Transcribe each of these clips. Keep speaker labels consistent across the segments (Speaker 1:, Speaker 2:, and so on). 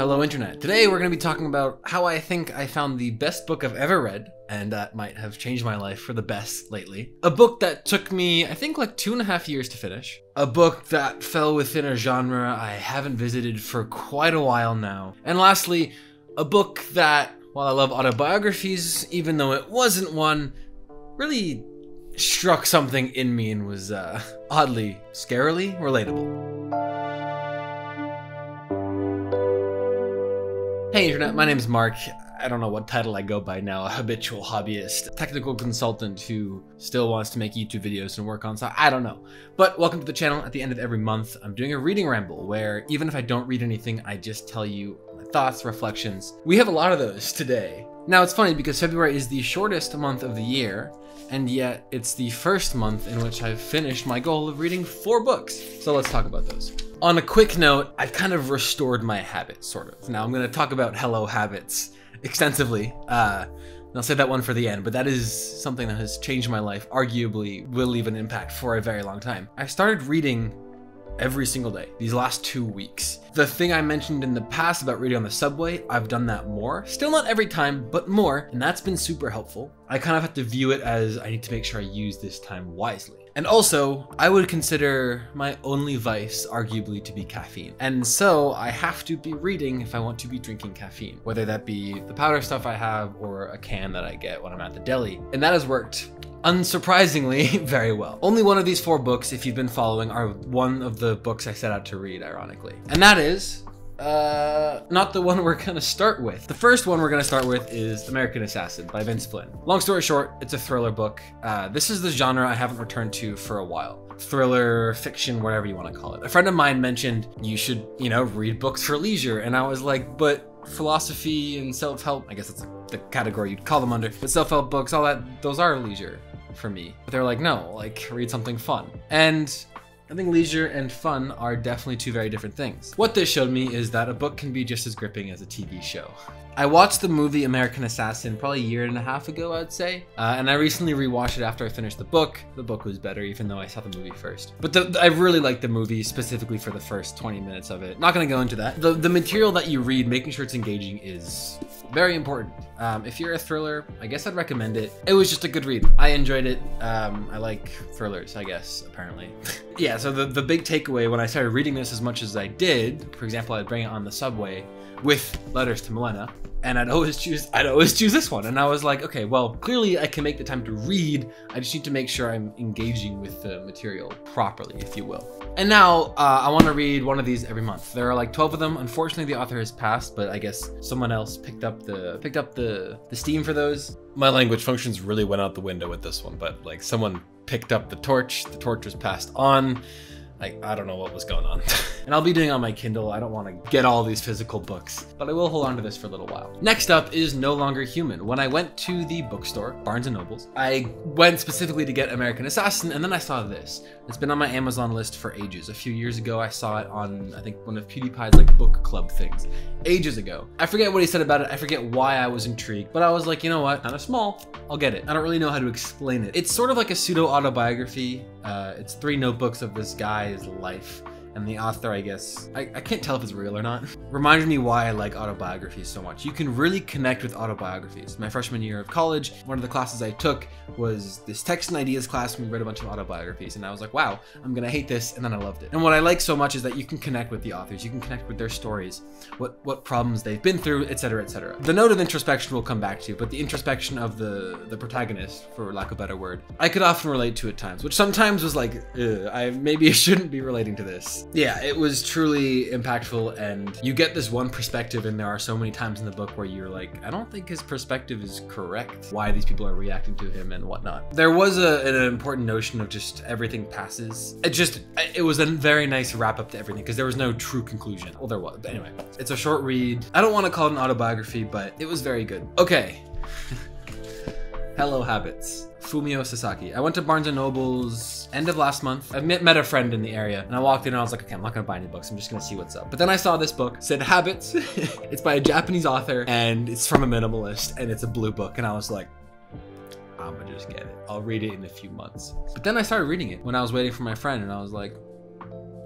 Speaker 1: Hello Internet. Today we're going to be talking about how I think I found the best book I've ever read, and that might have changed my life for the best lately. A book that took me, I think, like two and a half years to finish. A book that fell within a genre I haven't visited for quite a while now. And lastly, a book that, while I love autobiographies, even though it wasn't one, really struck something in me and was uh, oddly, scarily relatable. Hey Internet, my name is Mark. I don't know what title I go by now, a habitual hobbyist, technical consultant who still wants to make YouTube videos and work on stuff. I don't know. But welcome to the channel. At the end of every month, I'm doing a reading ramble where even if I don't read anything, I just tell you my thoughts, reflections. We have a lot of those today. Now it's funny because February is the shortest month of the year, and yet it's the first month in which I've finished my goal of reading four books. So let's talk about those. On a quick note, I've kind of restored my habits, sort of. Now I'm going to talk about Hello Habits extensively. Uh, I'll save that one for the end, but that is something that has changed my life, arguably will leave an impact for a very long time. I started reading every single day these last two weeks. The thing I mentioned in the past about reading on the subway, I've done that more. Still not every time, but more, and that's been super helpful. I kind of have to view it as I need to make sure I use this time wisely. And also, I would consider my only vice arguably to be caffeine. And so I have to be reading if I want to be drinking caffeine, whether that be the powder stuff I have or a can that I get when I'm at the deli. And that has worked unsurprisingly very well. Only one of these four books, if you've been following, are one of the books I set out to read, ironically. And that is uh, not the one we're gonna start with. The first one we're gonna start with is American Assassin by Vince Flynn. Long story short, it's a thriller book. Uh, this is the genre I haven't returned to for a while. Thriller, fiction, whatever you want to call it. A friend of mine mentioned you should, you know, read books for leisure, and I was like, but philosophy and self-help, I guess that's the category you'd call them under, but self-help books, all that, those are leisure for me. But they're like, no, like read something fun. And I think leisure and fun are definitely two very different things. What this showed me is that a book can be just as gripping as a TV show. I watched the movie American Assassin probably a year and a half ago, I'd say, uh, and I recently rewatched it after I finished the book. The book was better, even though I saw the movie first. But the, I really liked the movie specifically for the first 20 minutes of it. Not gonna go into that. The, the material that you read, making sure it's engaging, is very important. Um, if you're a thriller, I guess I'd recommend it. It was just a good read. I enjoyed it. Um, I like thrillers, I guess, apparently. yeah, so the, the big takeaway when I started reading this as much as I did, for example, I'd bring it on the subway with Letters to Milena, and I'd always choose I'd always choose this one. And I was like, okay, well, clearly I can make the time to read. I just need to make sure I'm engaging with the material properly, if you will. And now uh, I want to read one of these every month. There are like 12 of them. Unfortunately, the author has passed, but I guess someone else picked up the picked up the the steam for those. My language functions really went out the window with this one, but like someone picked up the torch. The torch was passed on. Like, I don't know what was going on. and I'll be doing on my Kindle. I don't want to get all these physical books, but I will hold on to this for a little while. Next up is No Longer Human. When I went to the bookstore, Barnes & Nobles, I went specifically to get American Assassin, and then I saw this. It's been on my Amazon list for ages. A few years ago, I saw it on, I think, one of PewDiePie's like book club things. Ages ago. I forget what he said about it. I forget why I was intrigued, but I was like, you know what? Kind of small. I'll get it. I don't really know how to explain it. It's sort of like a pseudo autobiography. Uh, it's three notebooks of this guy's life and the author, I guess, I, I can't tell if it's real or not, reminded me why I like autobiographies so much. You can really connect with autobiographies. My freshman year of college, one of the classes I took was this text and ideas class, and we read a bunch of autobiographies, and I was like, wow, I'm gonna hate this, and then I loved it. And what I like so much is that you can connect with the authors, you can connect with their stories, what, what problems they've been through, etc., etc. The note of introspection will come back to, but the introspection of the, the protagonist, for lack of a better word, I could often relate to at times, which sometimes was like, I maybe I shouldn't be relating to this yeah, it was truly impactful, and you get this one perspective, and there are so many times in the book where you're like, I don't think his perspective is correct. Why these people are reacting to him and whatnot. There was a, an important notion of just everything passes. It just, it was a very nice wrap up to everything because there was no true conclusion. Well, there was. But anyway, it's a short read. I don't want to call it an autobiography, but it was very good. Okay. Hello Habits. Fumio Sasaki. I went to Barnes & Noble's end of last month. I met, met a friend in the area and I walked in and I was like, okay, I'm not gonna buy any books. I'm just gonna see what's up. But then I saw this book, said Habits. it's by a Japanese author and it's from a minimalist and it's a blue book. And I was like, I'm gonna just get it. I'll read it in a few months. But then I started reading it when I was waiting for my friend and I was like,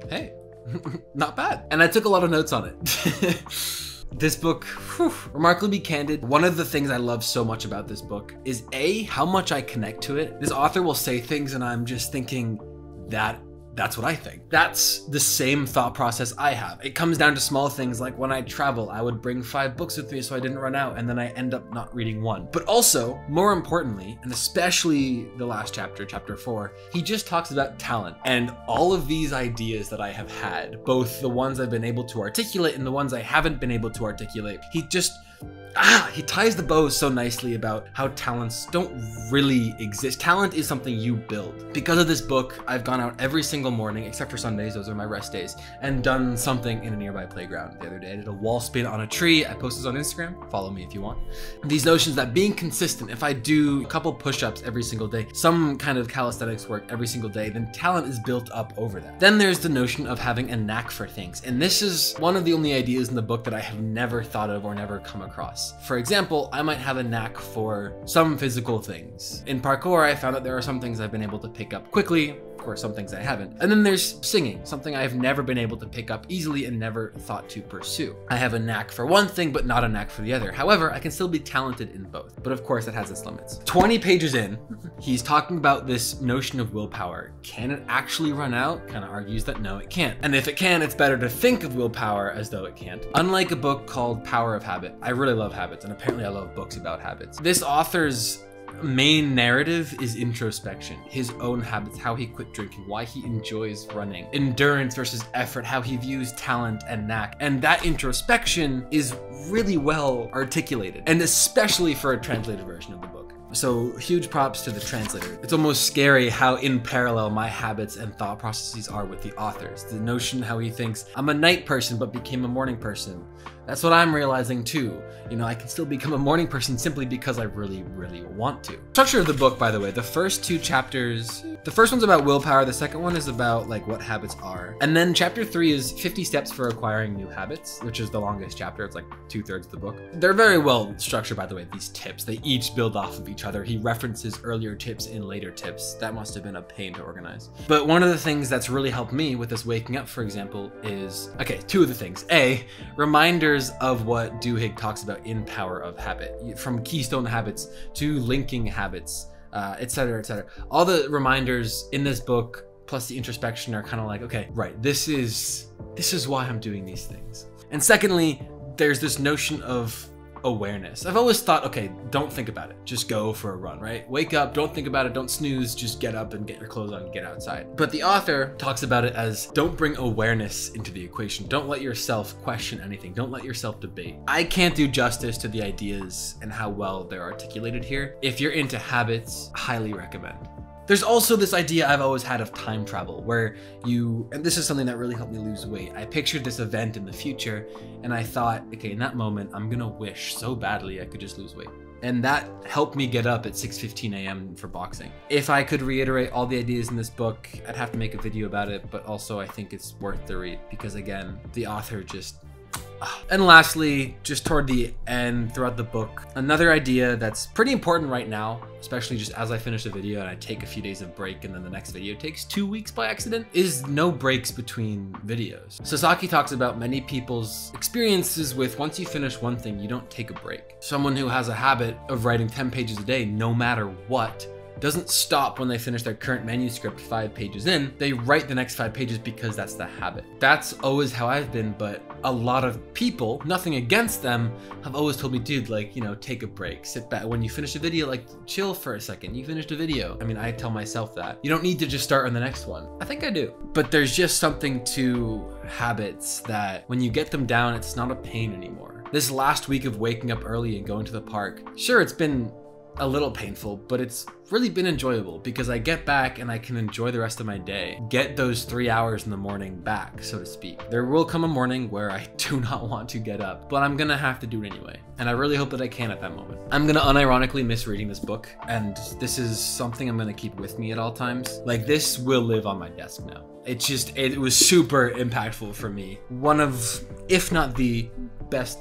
Speaker 1: hey, not bad. And I took a lot of notes on it. This book, whew, remarkably candid. One of the things I love so much about this book is A, how much I connect to it. This author will say things and I'm just thinking that that's what I think. That's the same thought process I have. It comes down to small things like when I travel, I would bring five books with me so I didn't run out, and then I end up not reading one. But also, more importantly, and especially the last chapter, chapter four, he just talks about talent and all of these ideas that I have had, both the ones I've been able to articulate and the ones I haven't been able to articulate. He just ah, he ties the bow so nicely about how talents don't really exist. Talent is something you build. Because of this book, I've gone out every single morning, except for Sundays, those are my rest days, and done something in a nearby playground. The other day, I did a wall spin on a tree. I posted on Instagram. Follow me if you want. These notions that being consistent, if I do a couple push-ups every single day, some kind of calisthenics work every single day, then talent is built up over that. Then there's the notion of having a knack for things. And this is one of the only ideas in the book that I have never thought of or never come across. For example, I might have a knack for some physical things. In parkour, I found that there are some things I've been able to pick up quickly, course, some things I haven't. And then there's singing, something I've never been able to pick up easily and never thought to pursue. I have a knack for one thing, but not a knack for the other. However, I can still be talented in both. But of course, it has its limits. 20 pages in, he's talking about this notion of willpower. Can it actually run out? Kind of argues that no, it can't. And if it can, it's better to think of willpower as though it can't. Unlike a book called Power of Habit, I really love habits, and apparently I love books about habits. This author's main narrative is introspection, his own habits, how he quit drinking, why he enjoys running, endurance versus effort, how he views talent and knack. And that introspection is really well articulated, and especially for a translated version of the book. So huge props to the translator. It's almost scary how in parallel my habits and thought processes are with the authors. The notion how he thinks, I'm a night person but became a morning person. That's what I'm realizing too. You know, I can still become a morning person simply because I really, really want to. Structure of the book, by the way, the first two chapters, the first one's about willpower, the second one is about like what habits are. And then chapter three is 50 steps for acquiring new habits, which is the longest chapter. It's like two thirds of the book. They're very well structured, by the way, these tips. They each build off of each other. He references earlier tips in later tips. That must have been a pain to organize. But one of the things that's really helped me with this waking up, for example, is, okay, two of the things. A, reminder of what Duhigg talks about in Power of Habit, from keystone habits to linking habits, uh, etc., etc. All the reminders in this book plus the introspection are kind of like, okay, right, this is this is why I'm doing these things. And secondly, there's this notion of awareness. I've always thought, okay, don't think about it. Just go for a run, right? Wake up, don't think about it, don't snooze, just get up and get your clothes on and get outside. But the author talks about it as don't bring awareness into the equation. Don't let yourself question anything. Don't let yourself debate. I can't do justice to the ideas and how well they're articulated here. If you're into habits, highly recommend. There's also this idea I've always had of time travel, where you, and this is something that really helped me lose weight. I pictured this event in the future, and I thought, okay, in that moment, I'm gonna wish so badly I could just lose weight. And that helped me get up at 6.15 a.m. for boxing. If I could reiterate all the ideas in this book, I'd have to make a video about it, but also I think it's worth the read, because again, the author just and lastly, just toward the end, throughout the book, another idea that's pretty important right now, especially just as I finish a video and I take a few days of break and then the next video takes two weeks by accident, is no breaks between videos. Sasaki talks about many people's experiences with once you finish one thing, you don't take a break. Someone who has a habit of writing 10 pages a day, no matter what, doesn't stop when they finish their current manuscript five pages in. They write the next five pages because that's the habit. That's always how I've been, but a lot of people, nothing against them, have always told me, dude, like, you know, take a break, sit back. When you finish a video, like, chill for a second. You finished a video. I mean, I tell myself that. You don't need to just start on the next one. I think I do. But there's just something to habits that when you get them down, it's not a pain anymore. This last week of waking up early and going to the park, sure, it's been a little painful, but it's really been enjoyable because I get back and I can enjoy the rest of my day. Get those three hours in the morning back, so to speak. There will come a morning where I do not want to get up, but I'm gonna have to do it anyway. And I really hope that I can at that moment. I'm gonna unironically miss reading this book, and this is something I'm gonna keep with me at all times. Like, this will live on my desk now. It just, it was super impactful for me. One of, if not the best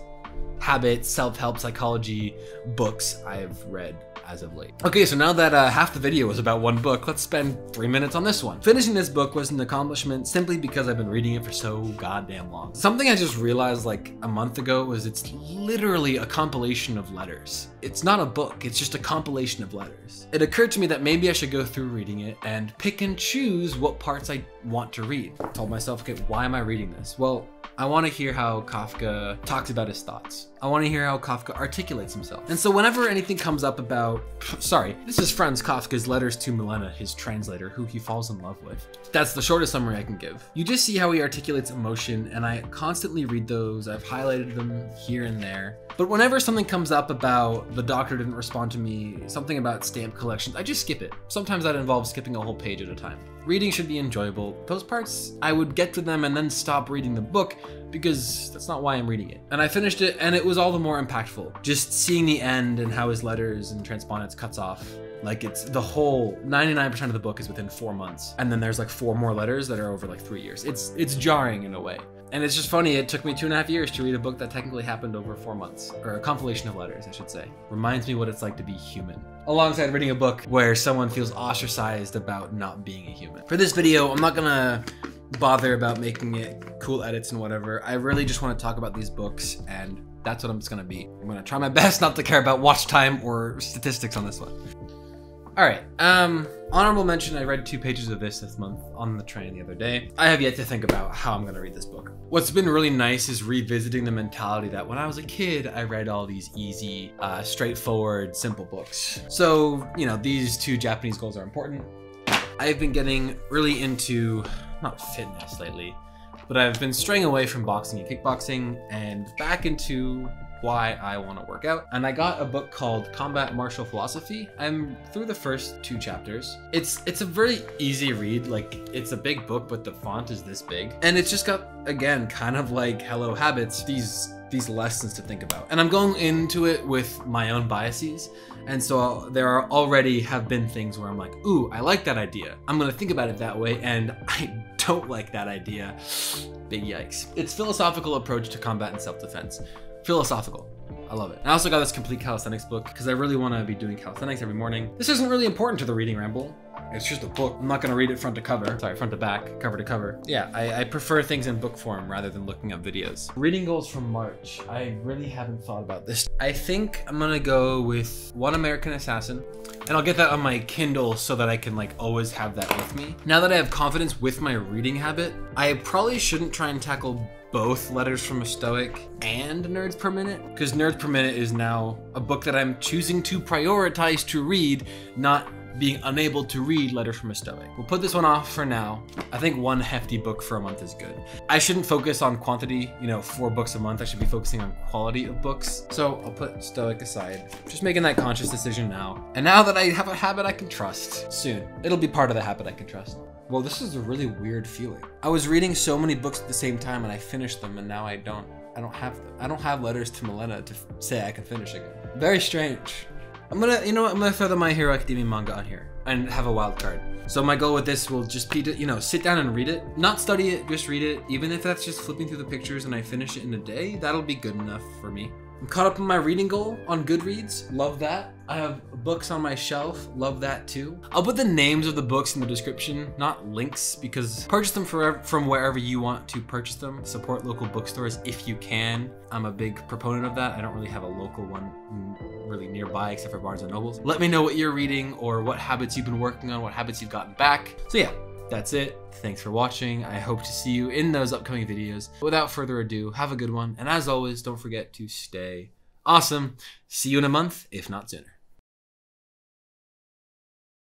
Speaker 1: habit, self help, psychology books I've read as of late. Okay, so now that uh, half the video was about one book, let's spend three minutes on this one. Finishing this book was an accomplishment simply because I've been reading it for so goddamn long. Something I just realized like a month ago was it's literally a compilation of letters. It's not a book, it's just a compilation of letters. It occurred to me that maybe I should go through reading it and pick and choose what parts I want to read. I told myself, okay, why am I reading this? Well, I want to hear how Kafka talks about his thoughts. I want to hear how Kafka articulates himself. And so whenever anything comes up about, Oh, sorry, this is Franz Kafka's letters to Milena, his translator, who he falls in love with. That's the shortest summary I can give. You just see how he articulates emotion, and I constantly read those. I've highlighted them here and there. But whenever something comes up about the doctor didn't respond to me, something about stamp collections, I just skip it. Sometimes that involves skipping a whole page at a time. Reading should be enjoyable. Those parts, I would get to them and then stop reading the book because that's not why I'm reading it. And I finished it and it was all the more impactful. Just seeing the end and how his letters and transpondence cuts off. Like it's the whole 99% of the book is within four months. And then there's like four more letters that are over like three years. It's it's jarring in a way. And it's just funny, it took me two and a half years to read a book that technically happened over four months. Or a compilation of letters, I should say. Reminds me what it's like to be human. Alongside reading a book where someone feels ostracized about not being a human. For this video, I'm not gonna bother about making it cool edits and whatever. I really just want to talk about these books and that's what I'm just gonna be. I'm gonna try my best not to care about watch time or statistics on this one. All right, um, honorable mention, I read two pages of this this month on the train the other day. I have yet to think about how I'm gonna read this book. What's been really nice is revisiting the mentality that when I was a kid, I read all these easy, uh, straightforward, simple books. So, you know, these two Japanese goals are important. I've been getting really into, not fitness lately, but I've been straying away from boxing and kickboxing and back into why I want to work out. And I got a book called Combat Martial Philosophy. I'm through the first two chapters. It's it's a very easy read. Like it's a big book, but the font is this big. And it's just got again kind of like Hello Habits, these these lessons to think about. And I'm going into it with my own biases. And so there are already have been things where I'm like, ooh, I like that idea. I'm gonna think about it that way, and I don't like that idea. Big yikes. It's philosophical approach to combat and self-defense philosophical. I love it. I also got this complete calisthenics book because I really want to be doing calisthenics every morning. This isn't really important to the reading ramble. It's just a book. I'm not going to read it front to cover. Sorry, front to back, cover to cover. Yeah, I, I, prefer things in book form rather than looking up videos. Reading goals from March. I really haven't thought about this. I think I'm going to go with One American Assassin. And I'll get that on my Kindle so that I can like always have that with me. Now that I have confidence with my reading habit, I probably shouldn't try and tackle both Letters from a Stoic and Nerds Per Minute, because Nerds Per Minute is now a book that I'm choosing to prioritize to read, not being unable to read Letters from a Stoic. We'll put this one off for now. I think one hefty book for a month is good. I shouldn't focus on quantity, you know, four books a month. I should be focusing on quality of books. So I'll put Stoic aside. Just making that conscious decision now. And now that I have a habit I can trust, soon. It'll be part of the habit I can trust. Well, this is a really weird feeling. I was reading so many books at the same time and I finished them and now I don't. I don't have them. I don't have letters to Milena to say I can finish again. Very strange. I'm gonna, you know what, I'm gonna throw My Hero Academia manga on here and have a wild card. So my goal with this will just be to, you know, sit down and read it. Not study it, just read it. Even if that's just flipping through the pictures and I finish it in a day, that'll be good enough for me. I'm caught up on my reading goal on Goodreads. Love that. I have books on my shelf. Love that too. I'll put the names of the books in the description, not links, because purchase them from wherever you want to purchase them. Support local bookstores if you can. I'm a big proponent of that. I don't really have a local one really nearby except for Barnes & Nobles. Let me know what you're reading or what habits you've been working on, what habits you've gotten back. So yeah, that's it. Thanks for watching. I hope to see you in those upcoming videos. Without further ado, have a good one. And as always, don't forget to stay awesome. See you in a month, if not sooner.